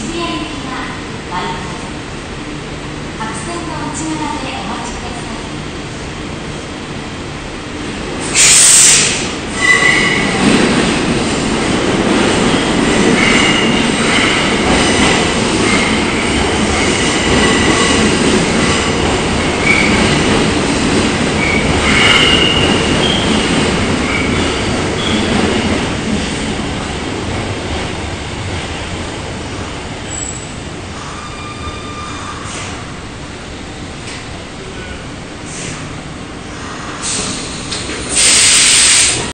渋谷行きは割り白線の内側で